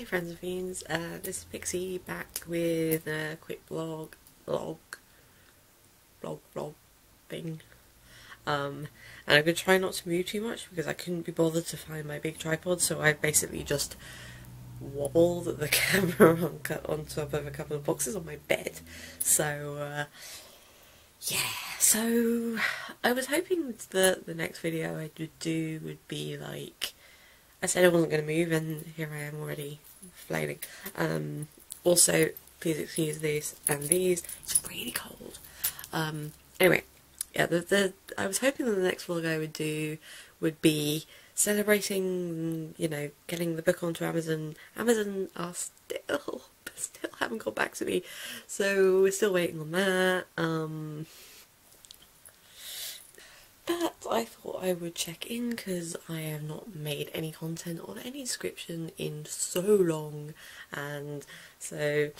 Hey friends and fiends, uh, this is Pixie back with a quick blog, blog, blog, blog thing. Um, and I'm going to try not to move too much because I couldn't be bothered to find my big tripod, so I basically just wobbled the camera on, on top of a couple of boxes on my bed. So, uh, yeah, so I was hoping that the next video I would do would be like I said I wasn't going to move, and here I am already flailing. Um, also, please excuse this and these. It's really cold. Um, anyway, yeah, the, the I was hoping that the next vlog I would do would be celebrating, you know, getting the book onto Amazon. Amazon are still, still haven't got back to me, so we're still waiting on that. Um, but I thought I would check in because I have not made any content or any description in so long and so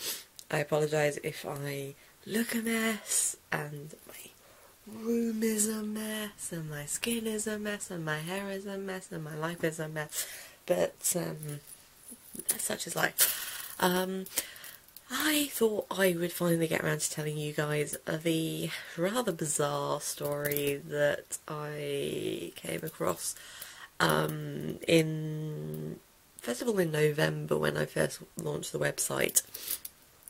I apologise if I look a mess and my room is a mess and my skin is a mess and my hair is a mess and my life is a mess but um, such is life. Um, I thought I would finally get around to telling you guys the rather bizarre story that I came across um, in, first of all in November when I first launched the website,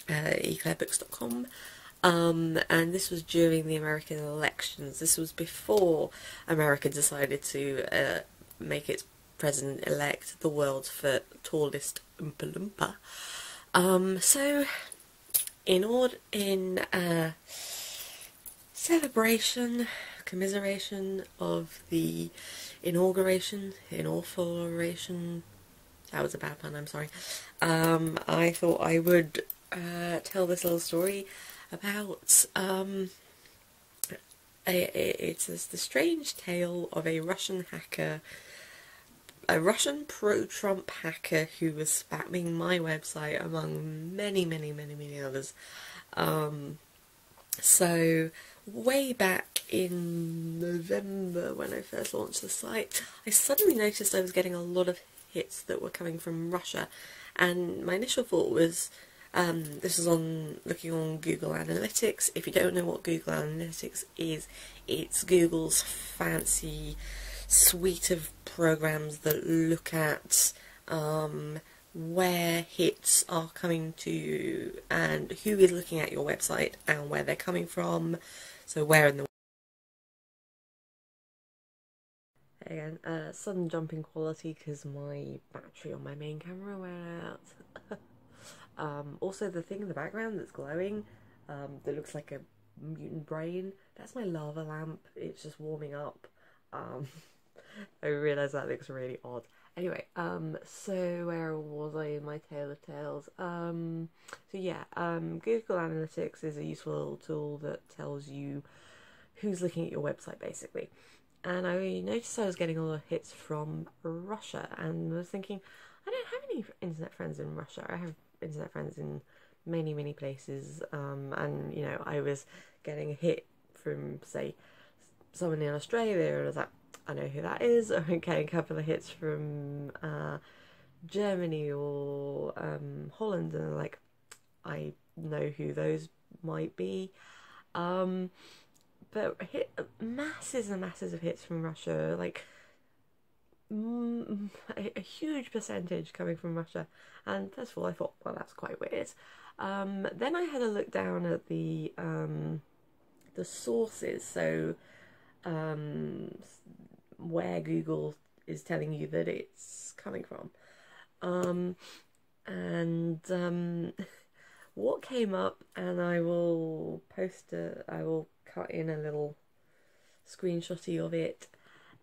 uh, eclairebooks.com. Um, and this was during the American elections. This was before America decided to uh, make its president-elect the world's tallest Oompa Loompa. Um, so, in order, in uh, celebration, commiseration of the inauguration, inauguration, that was a bad pun, I'm sorry, um, I thought I would uh, tell this little story about, um, a, a, it's the strange tale of a Russian hacker a Russian pro-Trump hacker who was spamming my website among many, many, many, many others. Um, so way back in November when I first launched the site, I suddenly noticed I was getting a lot of hits that were coming from Russia, and my initial thought was um, this is on looking on Google Analytics. If you don't know what Google Analytics is, it's Google's fancy suite of programs that look at um, where hits are coming to you and who is looking at your website and where they're coming from. So where in the again uh, sudden jump in quality because my battery on my main camera went out. um, also the thing in the background that's glowing um, that looks like a mutant brain that's my lava lamp. It's just warming up. Um, I realise that looks really odd. Anyway, um, so where was I in my tale of tales? Um, so yeah, um, Google Analytics is a useful tool that tells you who's looking at your website basically. And I noticed I was getting a lot of hits from Russia, and was thinking, I don't have any internet friends in Russia. I have internet friends in many, many places, um, and you know, I was getting a hit from say someone in Australia, and I was like, I know who that is. I'm getting a couple of hits from uh, Germany or um, Holland, and like I know who those might be. Um, but hit masses and masses of hits from Russia, like mm, a, a, huge percentage coming from Russia. And first of all, I thought, well, that's quite weird. Um, then I had a look down at the um, the sources. So um, where Google is telling you that it's coming from. Um, and um, what came up, and I will post a, I will cut in a little screenshotty of it.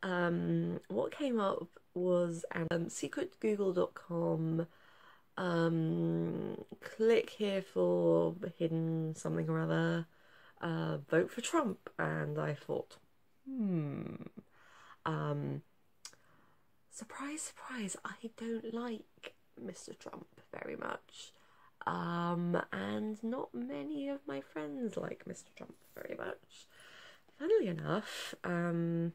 Um, what came up was um, secretgoogle.com. Um, click here for hidden something or other. Uh, vote for Trump, and I thought, hmm, um, surprise, surprise, I don't like Mr. Trump very much. Um, and not many of my friends like Mr. Trump very much. Funnily enough, um,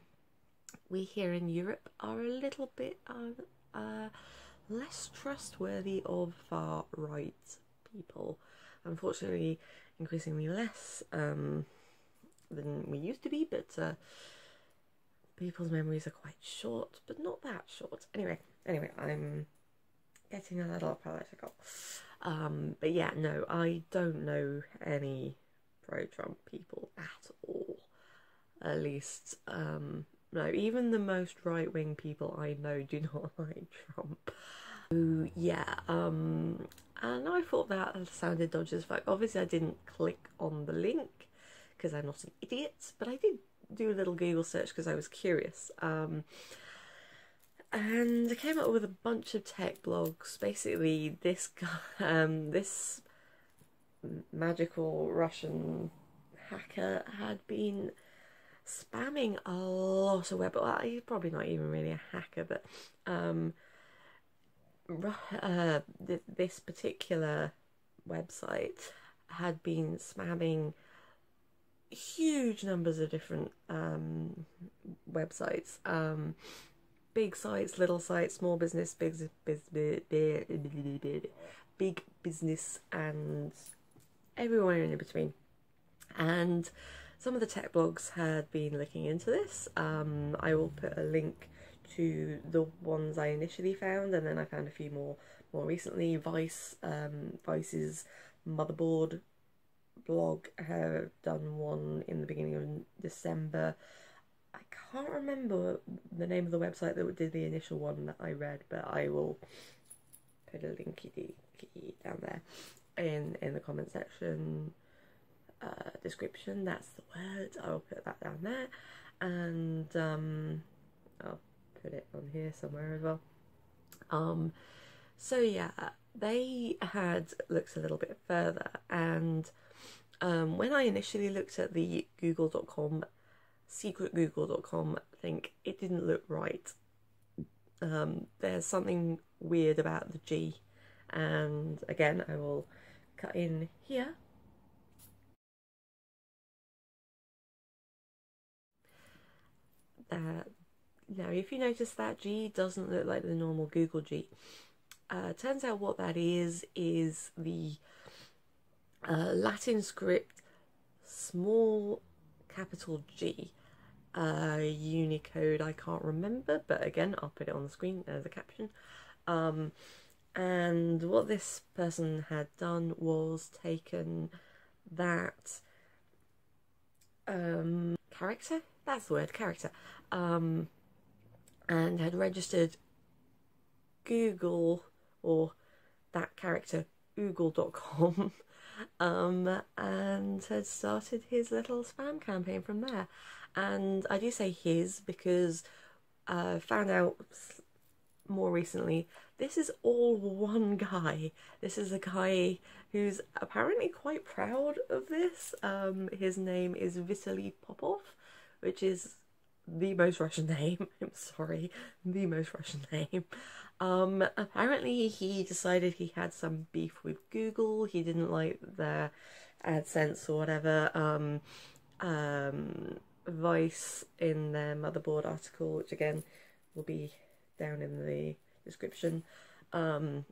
we here in Europe are a little bit uh, uh, less trustworthy of far right people. Unfortunately, increasingly less um, than we used to be, but uh, people's memories are quite short, but not that short. Anyway, anyway, I'm getting a little political. Um, but yeah, no, I don't know any pro Trump people at all. At least, um, no, even the most right wing people I know do not like Trump. So, yeah, um, and I thought that sounded dodgy as fuck. Obviously, I didn't click on the link because I'm not an idiot, but I did do a little Google search because I was curious. Um, and I came up with a bunch of tech blogs. Basically, this um, this magical Russian hacker had been spamming a lot of web. Well, he's probably not even really a hacker, but um, uh, th- this particular website had been spamming huge numbers of different um, websites. Um, big sites, little sites, small business, big, big, big, business, and everywhere in between. And some of the tech blogs had been looking into this. Um, I will put a link to the ones I initially found, and then I found a few more more recently. Vice, um, Vice's motherboard blog have done one in the beginning of December I can't remember the name of the website that did the initial one that I read, but I will put a linky down there in in the comment section uh, description. That's the word. I'll put that down there, and um, I'll put it on here somewhere as well. Um, so yeah, they had looked a little bit further, and um, when I initially looked at the Google.com secret secretgoogle.com think it didn't look right. Um, there's something weird about the G, and again, I will cut in here. Uh, now, if you notice that G doesn't look like the normal Google G, uh, turns out what that is is the uh, Latin script small capital G uh, Unicode I can't remember, but again, I'll put it on the screen as a caption. Um, and what this person had done was taken that um, character, that's the word, character, um, and had registered Google or that character, google.com, um, and had started his little spam campaign from there and I do say his because I uh, found out more recently this is all one guy. This is a guy who's apparently quite proud of this. Um, his name is Vitaly Popov, which is the most Russian name. I'm sorry, the most Russian name. Um, apparently, he decided he had some beef with Google. He didn't like their AdSense or whatever. Um, um, Vice in their motherboard article, which again will be down in the description. Um,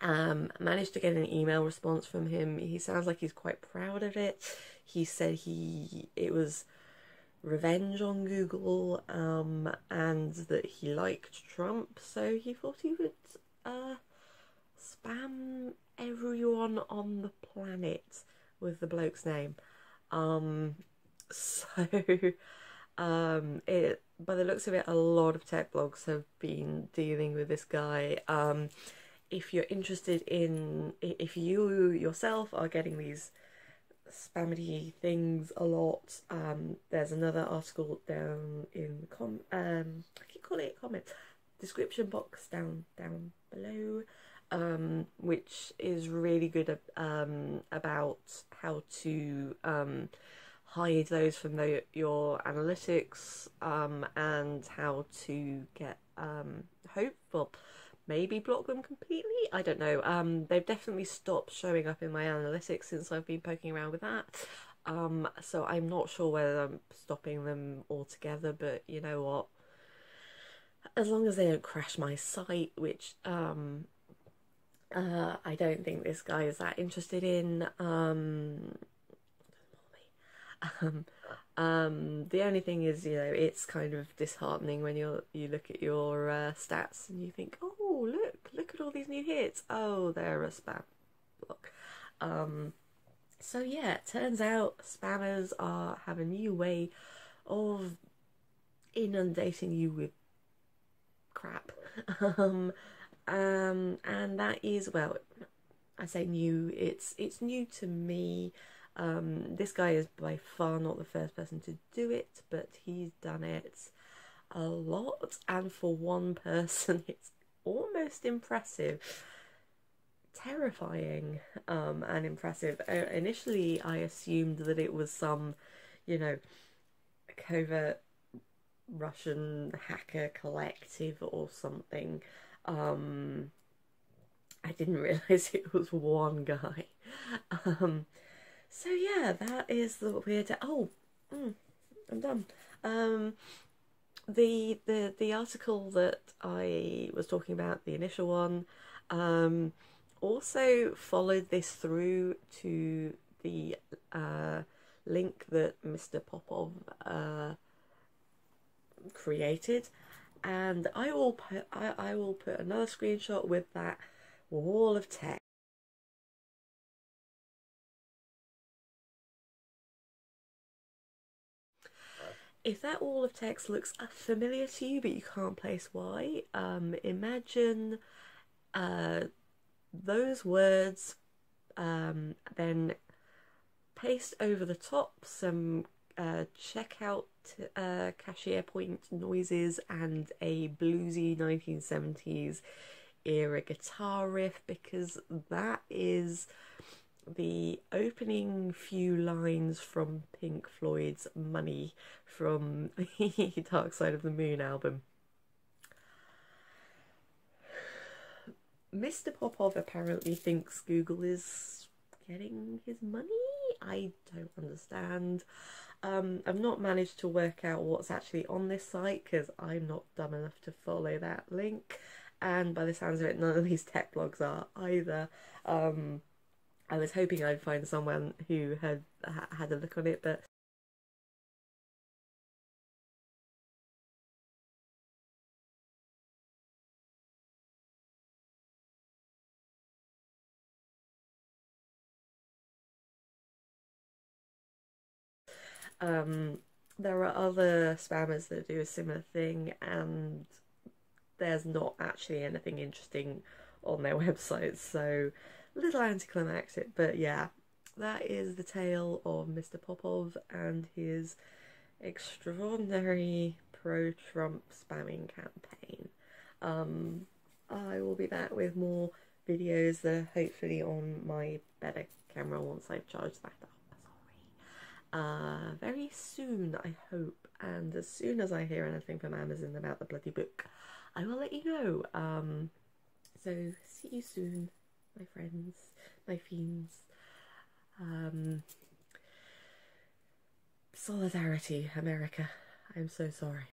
um, managed to get an email response from him. He sounds like he's quite proud of it. He said he it was revenge on Google um, and that he liked Trump, so he thought he would uh, spam everyone on the planet with the bloke's name. Um, So, um, it by the looks of it, a lot of tech blogs have been dealing with this guy. Um, if you're interested in, if you yourself are getting these spammy things a lot, um, there's another article down in the com. Um, I keep calling it comment description box down down below. Um, which is really good um, about how to um, hide those from the, your analytics um, and how to get um, hope for maybe block them completely. I don't know. Um, they've definitely stopped showing up in my analytics since I've been poking around with that. Um, so I'm not sure whether I'm stopping them altogether, but you know what? as long as they don't crash my site, which um, uh, I don't think this guy is that interested in. Um, um, um, the only thing is, you know, it's kind of disheartening when you you look at your uh, stats and you think, oh, look, look at all these new hits. Oh, they're a spam block. Um, so yeah, turns out spammers are have a new way of inundating you with crap. Um, um, and that is well, I say new. It's it's new to me. Um, this guy is by far not the first person to do it, but he's done it a lot, and for one person, it's almost impressive. Terrifying um, and impressive. Uh, initially, I assumed that it was some, you know, covert Russian hacker collective or something. Um, I didn't realize it was one guy. Um, so yeah, that is the weird. Oh, mm, I'm done. Um, the the the article that I was talking about, the initial one, um, also followed this through to the uh, link that Mr. Popov uh, created, and I will put I, I will put another screenshot with that wall of text. If that wall of text looks familiar to you but you can't place why, um, imagine uh, those words, um, then paste over the top some uh, checkout uh, cashier point noises and a bluesy 1970s era guitar riff because that is the opening few lines from Pink Floyd's Money from the Dark Side of the Moon album. Mr. Popov apparently thinks Google is getting his money. I don't understand. Um, I've not managed to work out what's actually on this site because I'm not dumb enough to follow that link. And by the sounds of it, none of these tech blogs are either. Um, I was hoping I'd find someone who had had a look on it, but um, there are other spammers that do a similar thing, and there's not actually anything interesting on their websites, so little anticlimactic, but yeah, that is the tale of Mr. Popov and his extraordinary pro Trump spamming campaign. Um, I will be back with more videos are hopefully on my better camera once I've charged that up. Uh, very soon, I hope, and as soon as I hear anything from Amazon about the bloody book, I will let you know. Um, so, see you soon my friends, my fiends. Um, solidarity, America. I'm so sorry.